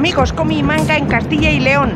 amigos Comi y Manga en Castilla y León.